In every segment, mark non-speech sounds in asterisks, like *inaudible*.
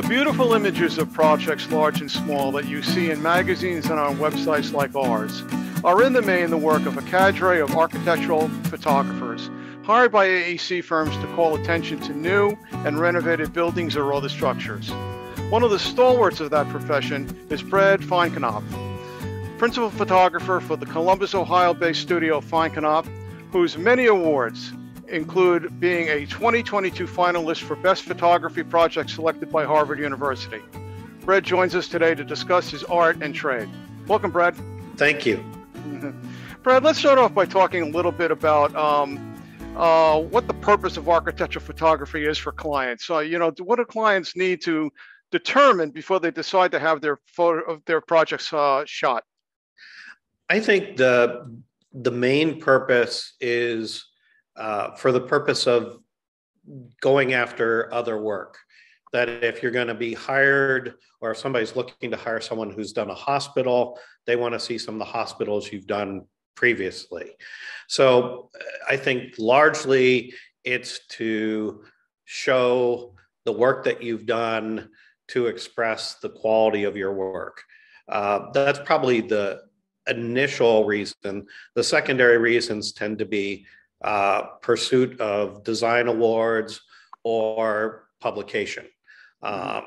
The beautiful images of projects large and small that you see in magazines and on websites like ours are in the main the work of a cadre of architectural photographers hired by AEC firms to call attention to new and renovated buildings or other structures. One of the stalwarts of that profession is Brad Feinknopf, principal photographer for the Columbus, Ohio based studio Feinknopf, whose many awards include being a 2022 finalist for Best Photography Project selected by Harvard University. Brad joins us today to discuss his art and trade. Welcome, Brad. Thank you. *laughs* Brad, let's start off by talking a little bit about um, uh, what the purpose of architectural photography is for clients. So, you know, what do clients need to determine before they decide to have their photo of their projects uh, shot? I think the the main purpose is uh, for the purpose of going after other work. That if you're going to be hired or if somebody's looking to hire someone who's done a hospital, they want to see some of the hospitals you've done previously. So I think largely it's to show the work that you've done to express the quality of your work. Uh, that's probably the initial reason. The secondary reasons tend to be uh, pursuit of design awards or publication. Um,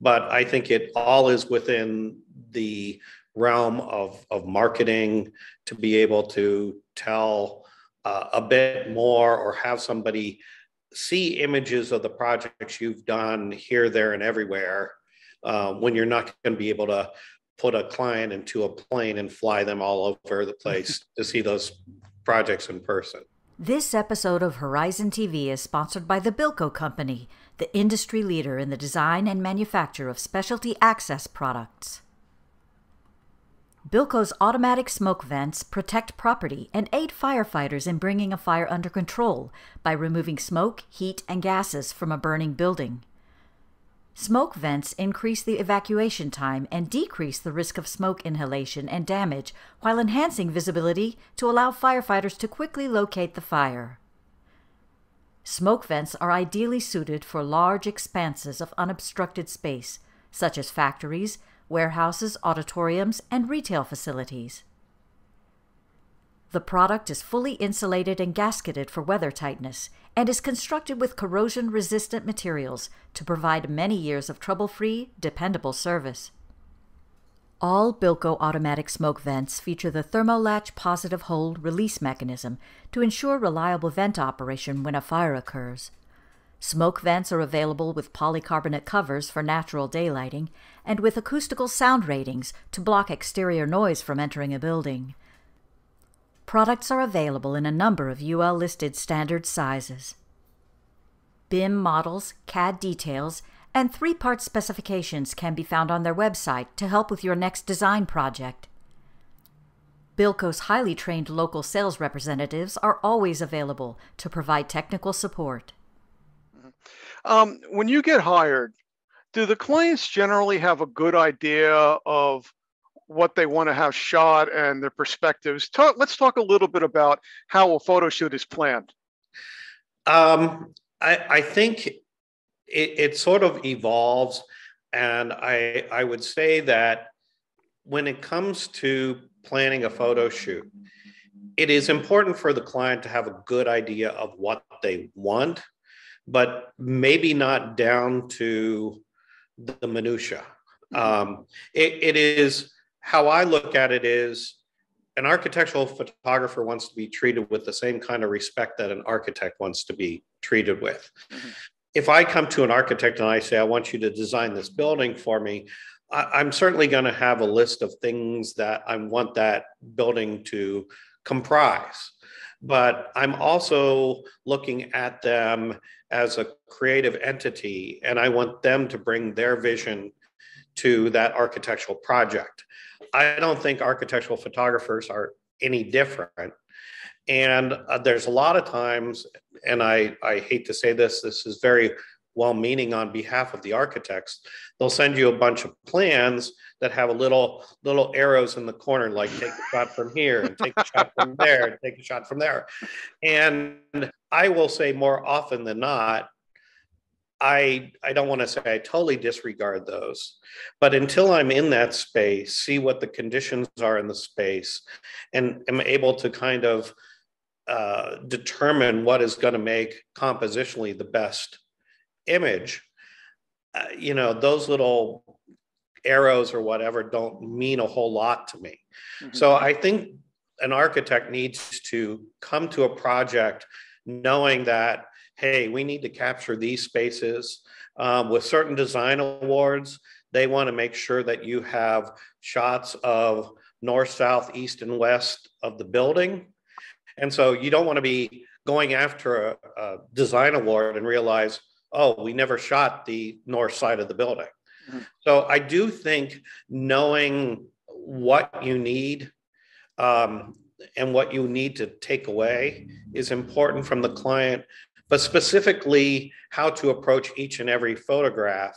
but I think it all is within the realm of, of marketing to be able to tell uh, a bit more or have somebody see images of the projects you've done here, there, and everywhere uh, when you're not going to be able to put a client into a plane and fly them all over the place *laughs* to see those projects in person. This episode of Horizon TV is sponsored by the Bilco Company, the industry leader in the design and manufacture of specialty access products. Bilco's automatic smoke vents protect property and aid firefighters in bringing a fire under control by removing smoke, heat, and gases from a burning building. Smoke vents increase the evacuation time and decrease the risk of smoke inhalation and damage while enhancing visibility to allow firefighters to quickly locate the fire. Smoke vents are ideally suited for large expanses of unobstructed space, such as factories, warehouses, auditoriums, and retail facilities. The product is fully insulated and gasketed for weather tightness and is constructed with corrosion resistant materials to provide many years of trouble free, dependable service. All Bilco automatic smoke vents feature the Thermolatch positive hold release mechanism to ensure reliable vent operation when a fire occurs. Smoke vents are available with polycarbonate covers for natural daylighting and with acoustical sound ratings to block exterior noise from entering a building. Products are available in a number of UL listed standard sizes. BIM models, CAD details, and three part specifications can be found on their website to help with your next design project. Bilco's highly trained local sales representatives are always available to provide technical support. Um, when you get hired, do the clients generally have a good idea of what they want to have shot and their perspectives? Talk, let's talk a little bit about how a photo shoot is planned. Um, I, I, think it, it sort of evolves, and I I would say that when it comes to planning a photo shoot, it is important for the client to have a good idea of what they want but maybe not down to the minutia. Mm-hmm. Um, it, it is how I look at it is an architectural photographer wants to be treated with the same kind of respect that an architect wants to be treated with. Mm-hmm. If I come to an architect and I say, I want you to design this building for me, I, am certainly going to have a list of things that I want that building to comprise. But I'm also looking at them as a creative entity, and I want them to bring their vision to that architectural project. I don't think architectural photographers are any different. And uh, there's a lot of times, and I, I hate to say this, this is very well meaning on behalf of the architects. They'll send you a bunch of plans that have a little little arrows in the corner, like take a shot from here and take a shot from there and take a shot from there. And I will say more often than not, I I don't want to say I totally disregard those, but until I'm in that space, see what the conditions are in the space, and am able to kind of uh, determine what is going to make compositionally the best image. Uh, you know, those little arrows or whatever don't mean a whole lot to me. Mm-hmm. So I think an architect needs to come to a project knowing that hey, we need to capture these spaces. Um, with certain design awards, they want to make sure that you have shots of north, south, east, and west of the building. And so you don't want to be going after a, a design award and realize, oh, we never shot the north side of the building. Mm-hmm. So I do think knowing what you need um, and what you need to take away is important from the client but specifically how to approach each and every photograph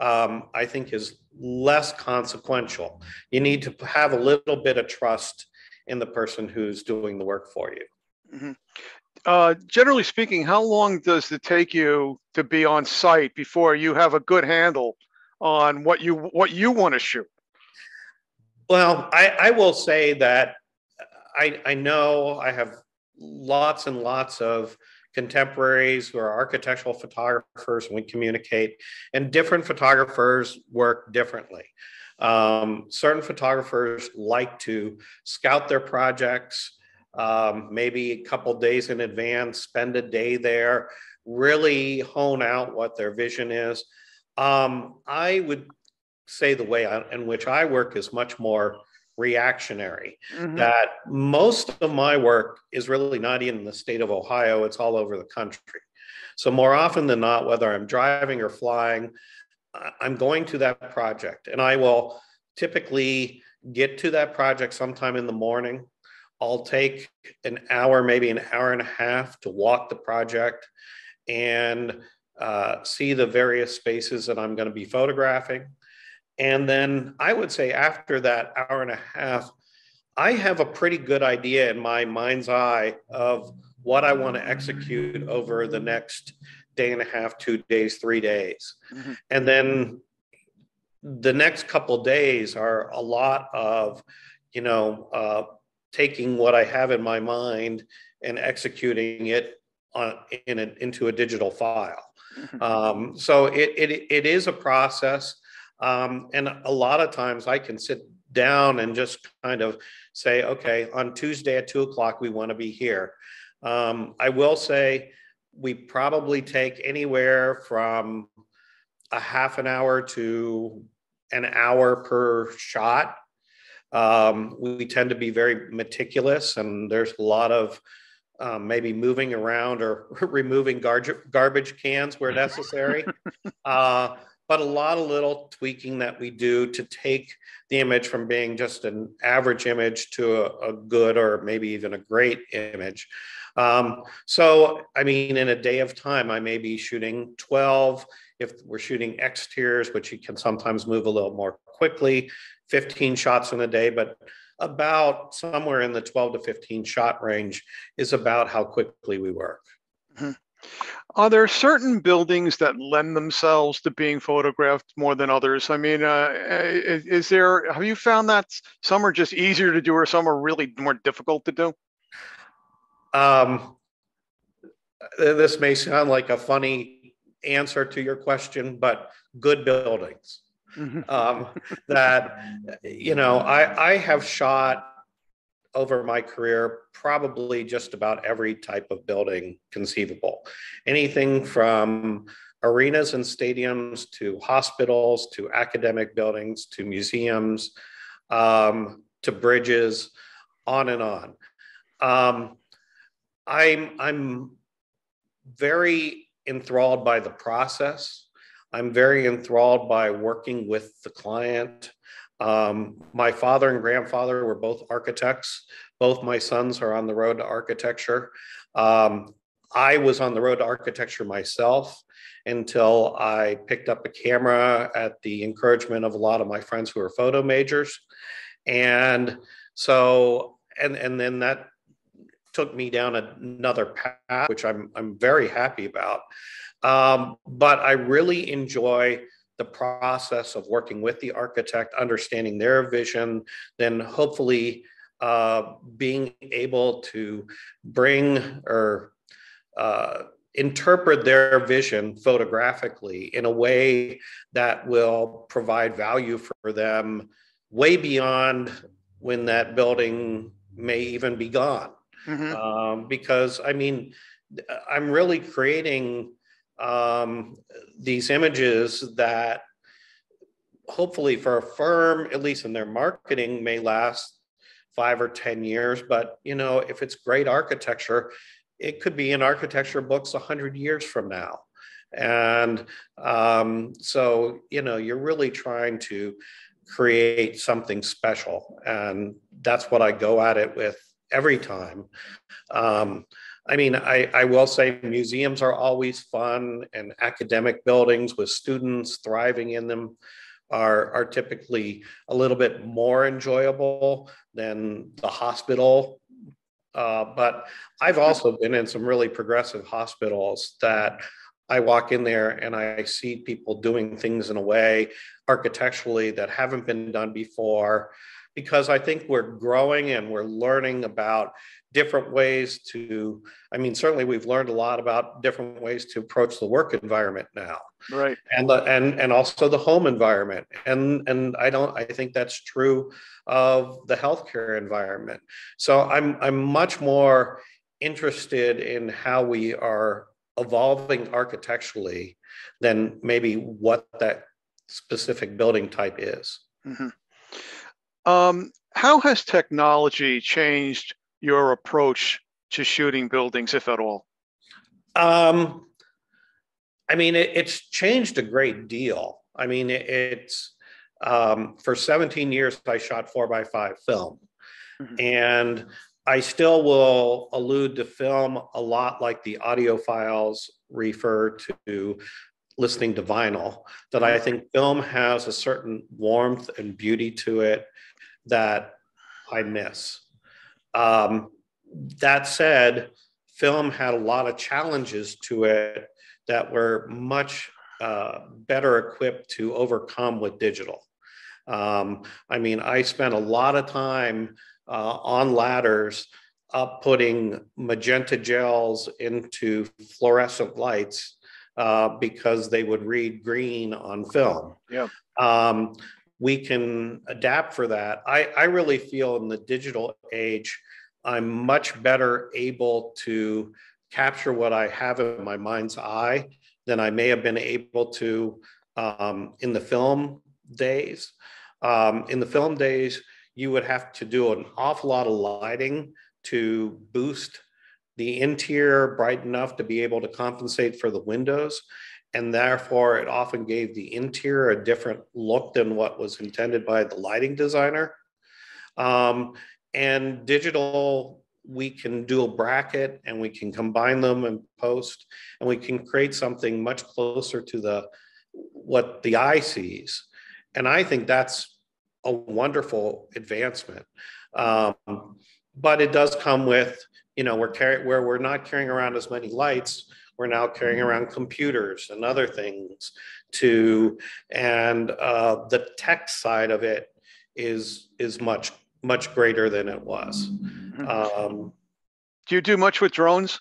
um, i think is less consequential. You need to have a little bit of trust in the person who's doing the work for you. Mm-hmm. uh, generally speaking how long does it take you to be on site before you have a good handle on what you what you want to shoot? Well I, I will say that I, I know i have lots and lots of contemporaries who are architectural photographers and we communicate and different photographers work differently. Um, certain photographers like to scout their projects um, maybe a couple days in advance spend a day there really hone out what their vision is. Um, i would say the way I, in which i work is much more reactionary. Mm-hmm. That most of my work is really not in the state of Ohio, it's all over the country. So, more often than not, whether I'm driving or flying, I'm going to that project and I will typically get to that project sometime in the morning. I'll take an hour, maybe an hour and a half to walk the project and uh, see the various spaces that I'm going to be photographing. And then I would say after that hour and a half, I have a pretty good idea in my mind's eye of what I want to execute over the next day and a half, two days, three days. Mm-hmm. And then the next couple days are a lot of, you know, uh, taking what I have in my mind and executing it on, in a, into a digital file. Mm-hmm. Um, so it, it, it is a process. Um, and a lot of times I can sit down and just kind of say, okay, on Tuesday at two o'clock, we want to be here. Um, I will say we probably take anywhere from a half an hour to an hour per shot. Um, we tend to be very meticulous, and there's a lot of um, maybe moving around or *laughs* removing gar- garbage cans where *laughs* necessary. uh, but a lot of little tweaking that we do to take the image from being just an average image to a, a good or maybe even a great image. Um, so, I mean, in a day of time, I may be shooting 12. If we're shooting exteriors, which you can sometimes move a little more quickly, 15 shots in a day, but about somewhere in the 12 to 15 shot range is about how quickly we work. Mm-hmm. Are there certain buildings that lend themselves to being photographed more than others? I mean, uh, is, is, there, have you found that some are just easier to do or some are really more difficult to do? Um, this may sound like a funny answer to your question, but good buildings. Mm-hmm. um, that, you know, I, I have shot over my career probably just about every type of building conceivable. Anything from arenas and stadiums to hospitals to academic buildings to museums um, to bridges, on and on. Um, I'm, I'm very enthralled by the process. I'm very enthralled by working with the client. Um, my father and grandfather were both architects. Both my sons are on the road to architecture. Um, I was on the road to architecture myself until I picked up a camera at the encouragement of a lot of my friends who are photo majors. And so, and, and then that took me down another path, which I'm I'm very happy about. Um, but I really enjoy the process of working with the architect, understanding their vision, then hopefully uh, being able to bring or uh, interpret their vision photographically in a way that will provide value for them way beyond when that building may even be gone. Mm-hmm. Um, because I mean, I'm really creating um, these images that hopefully for a firm, at least in their marketing, may last five or 10 years. But, you know, if it's great architecture, it could be in architecture books 100 years from now. And um, so, you know, you're really trying to create something special. And that's what I go at it with every time. Um, I mean, I, I will say museums are always fun, and academic buildings with students thriving in them are, are typically a little bit more enjoyable than the hospital. Uh, but I've also been in some really progressive hospitals that I walk in there and I see people doing things in a way architecturally that haven't been done before because I think we're growing and we're learning about different ways to i mean certainly we've learned a lot about different ways to approach the work environment now. Right. And the and and also the home environment. And and i don't i think that's true of the healthcare environment. So i'm i'm much more interested in how we are evolving architecturally than maybe what that specific building type is. Mm-hmm. um, how has technology changed your approach to shooting buildings, if at all? Um, I mean, it, it's changed a great deal. I mean, it, it's um, for 17 years, I shot four by five film. Mm-hmm. And I still will allude to film a lot like the audiophiles refer to listening to vinyl, that I think film has a certain warmth and beauty to it that I miss. Um, that said, film had a lot of challenges to it that were much uh, better equipped to overcome with digital. Um, I mean, I spent a lot of time uh, on ladders up putting magenta gels into fluorescent lights uh, because they would read green on film. Yeah. Um, we can adapt for that. I, I really feel in the digital age, I'm much better able to capture what I have in my mind's eye than I may have been able to um, in the film days. Um, in the film days, you would have to do an awful lot of lighting to boost the interior bright enough to be able to compensate for the windows and therefore it often gave the interior a different look than what was intended by the lighting designer. Um, and digital, we can do a bracket and we can combine them and post, and we can create something much closer to the what the eye sees. And I think that's a wonderful advancement. Um, but it does come with, you know, we're carrying where we're not carrying around as many lights we're now carrying around computers and other things to, and uh, the tech side of it is is much much greater than it was. Mm-hmm. Um, do you do much with drones?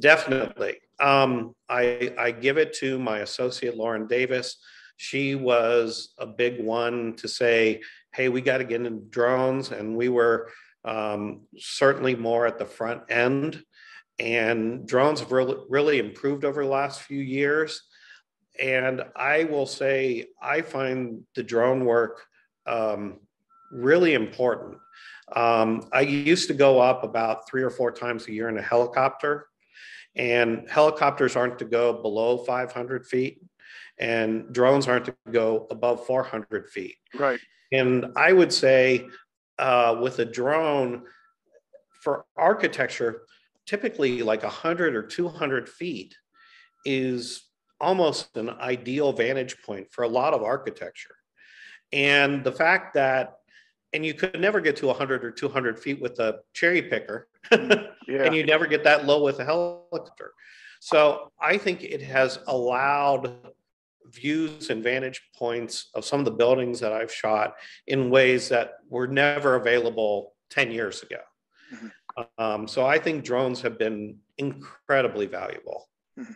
Definitely. Um, I I give it to my associate Lauren Davis. She was a big one to say, "Hey, we got to get into drones," and we were um, certainly more at the front end and drones have really, really improved over the last few years. And I will say, I find the drone work um, really important. Um, I used to go up about three or four times a year in a helicopter, and helicopters aren't to go below 500 feet, and drones aren't to go above 400 feet. Right. And I would say, uh, with a drone, for architecture, typically like 100 or 200 feet is almost an ideal vantage point for a lot of architecture. And the fact that and you could never get to 100 or 200 feet with a cherry picker, *laughs* mm, yeah. and you never get that low with a helicopter. So I think it has allowed views and vantage points of some of the buildings that I've shot in ways that were never available 10 years ago. Mm-hmm. Um, so I think drones have been incredibly valuable. Mm-hmm.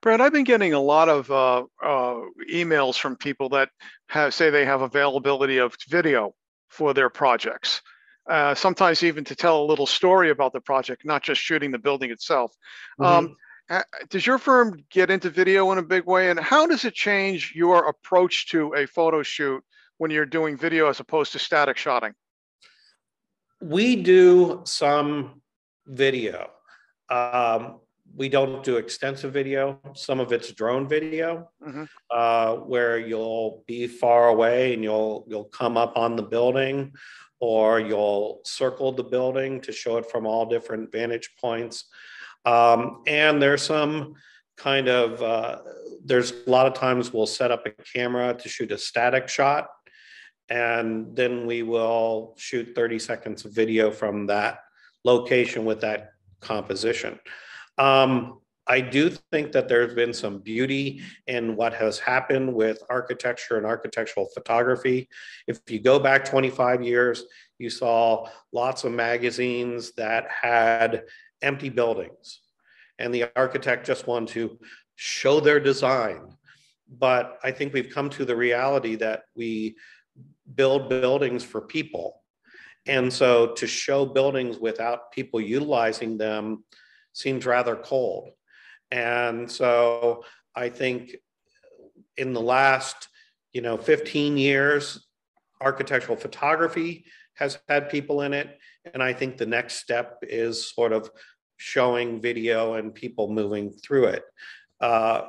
Brad, I've been getting a lot of uh, uh, emails from people that have, say they have availability of video for their projects. Uh, sometimes even to tell a little story about the project, not just shooting the building itself. Mm-hmm. Um, does your firm get into video in a big way, and how does it change your approach to a photo shoot when you're doing video as opposed to static shotting? We do some video. Um, we don't do extensive video. Some of it's drone video, mm-hmm. uh, where you'll be far away and you'll you'll come up on the building, or you'll circle the building to show it from all different vantage points. Um, and there's some kind of uh, there's a lot of times we'll set up a camera to shoot a static shot, and then we will shoot 30 seconds of video from that location with that composition. Um, I do think that there's been some beauty in what has happened with architecture and architectural photography. If you go back 25 years, you saw lots of magazines that had empty buildings, and the architect just wanted to show their design. But I think we've come to the reality that we build buildings for people. And so to show buildings without people utilizing them seems rather cold. And so I think in the last, you know, 15 years, architectural photography has had people in it. And I think the next step is sort of showing video and people moving through it. Uh,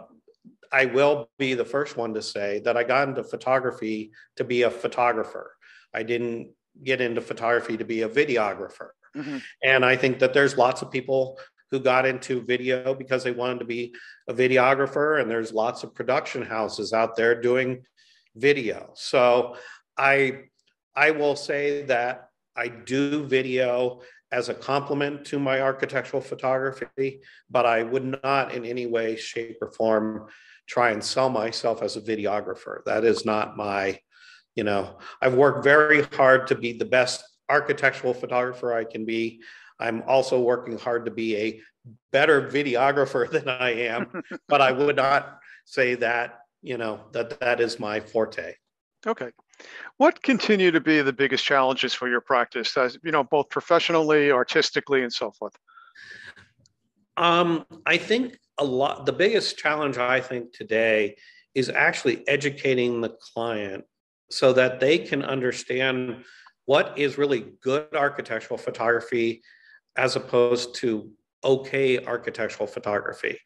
I will be the first one to say that I got into photography to be a photographer. I didn't get into photography to be a videographer. Mm-hmm. And I think that there's lots of people who got into video because they wanted to be a videographer and there's lots of production houses out there doing video. So i i will say that i do video as a complement to my architectural photography but i would not in any way shape or form try and sell myself as a videographer. That is not my you know i've worked very hard to be the best architectural photographer i can be I'm also working hard to be a better videographer *laughs* than I am, but I would not say that, you know, that that is my forte. Okay. What continue to be the biggest challenges for your practice, as, you know, both professionally, artistically, and so forth? Um, I think a lot, the biggest challenge I think today is actually educating the client so that they can understand what is really good architectural photography as opposed to okay architectural photography.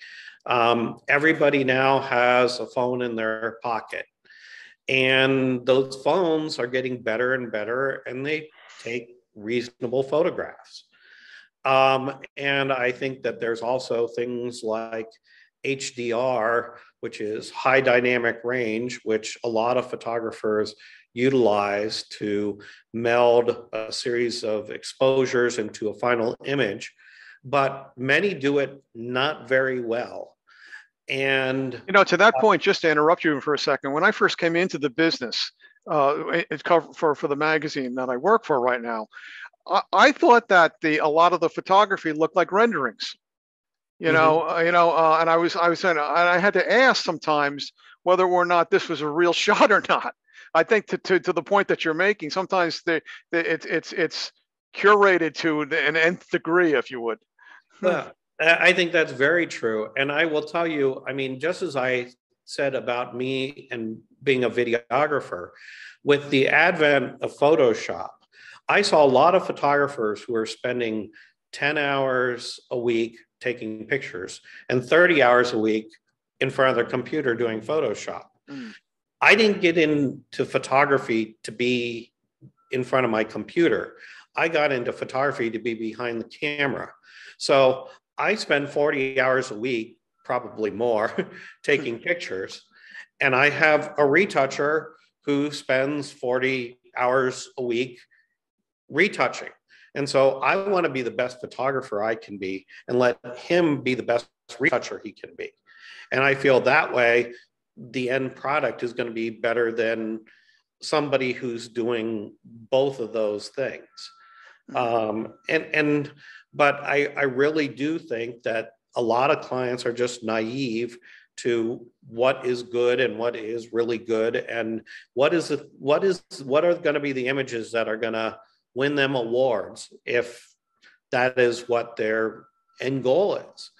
Um, everybody now has a phone in their pocket, and those phones are getting better and better, and they take reasonable photographs. Um, and I think that there's also things like HDR, which is high dynamic range, which a lot of photographers utilize to meld a series of exposures into a final image, but many do it not very well. And you know, to that uh, point, just to interrupt you for a second, when I first came into the business, uh, it's covered for for the magazine that I work for right now. I, I thought that the a lot of the photography looked like renderings you mm-hmm. know uh, you know uh, and i was i was saying and i had to ask sometimes whether or not this was a real *laughs* shot or not I think to, to, to the point that you're making, sometimes the, the it's it's it's curated to an nth degree, if you would. *laughs* Yeah, I think that's very true, and I will tell you. I mean, just as I said about me and being a videographer, with the advent of Photoshop, I saw a lot of photographers who are spending 10 hours a week taking pictures and 30 hours a week in front of their computer doing Photoshop. Mm. I didn't get into photography to be in front of my computer. I got into photography to be behind the camera. So I spend 40 hours a week, probably more, *laughs* taking *laughs* pictures. And I have a retoucher who spends 40 hours a week retouching. And so I want to be the best photographer I can be and let him be the best retoucher he can be. And I feel that way the end product is going to be better than somebody who's doing both of those things. Mm-hmm. Um, and and but I, I really do think that a lot of clients are just naive to what is good and what is really good and what is it what is what are going to be the images that are going to win them awards if that is what their end goal is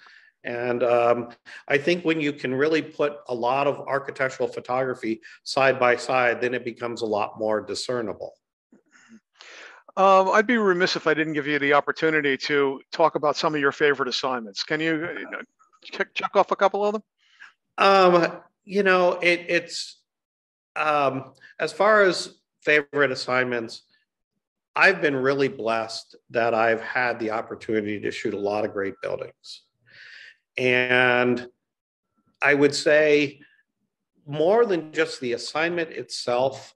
and um, i think when you can really put a lot of architectural photography side by side then it becomes a lot more discernible um, I'd be remiss if I didn't give you the opportunity to talk about some of your favorite assignments. Can you, know, check, check off a couple of them? Um, you know, it, it's um, as far as favorite assignments, I've been really blessed that I've had the opportunity to shoot a lot of great buildings. And I would say more than just the assignment itself,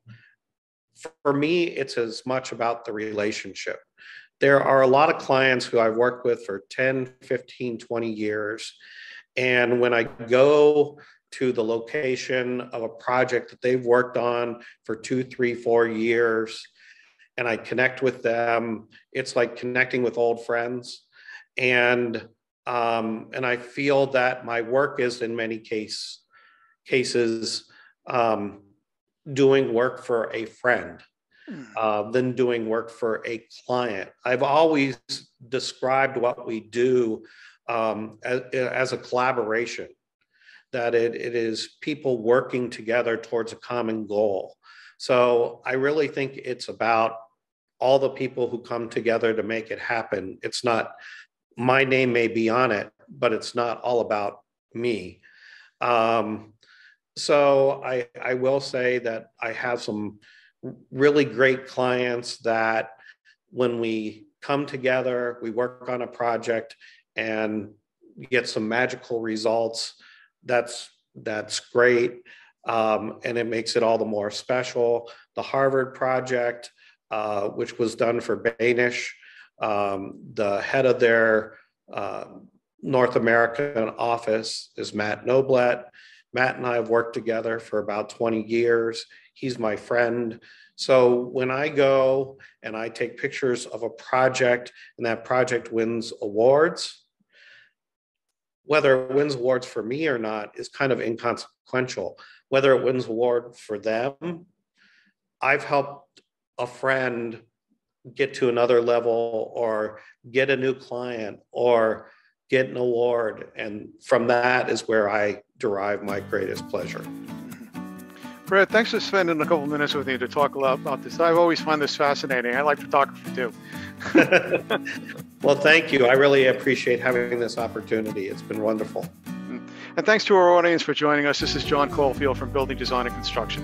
for me, it's as much about the relationship. There are a lot of clients who I've worked with for 10, 15, 20 years and when I go to the location of a project that they've worked on for two, three, four years, and I connect with them, it's like connecting with old friends. And um, and I feel that my work is in many case cases um, doing work for a friend hmm. uh, than doing work for a client. I've always described what we do um, as, as, a collaboration, that it, it is people working together towards a common goal. So I really think it's about all the people who come together to make it happen. It's not my name may be on it, but it's not all about me. Um, so I, I will say that I have some really great clients that when we come together, we work on a project, and get some magical results, that's that's great. Um, and it makes it all the more special. The Harvard project, uh, which was done for Behnisch, um, the head of their uh, North American office is Matt Noblet. Matt and I have worked together for about 20 years. He's my friend. So when I go and I take pictures of a project and that project wins awards, whether it wins awards for me or not is kind of inconsequential. Whether it wins award for them, I've helped a friend get to another level or get a new client or get an award. And from that is where I derive my greatest pleasure. Brad, thanks for spending a couple minutes with me to talk a lot about this. I've always found this fascinating. I like photography too. *laughs* well, thank you. I really appreciate having this opportunity. It's been wonderful. Mm-hmm. And thanks to our audience for joining us. This is John Caulfield from Building Design and Construction.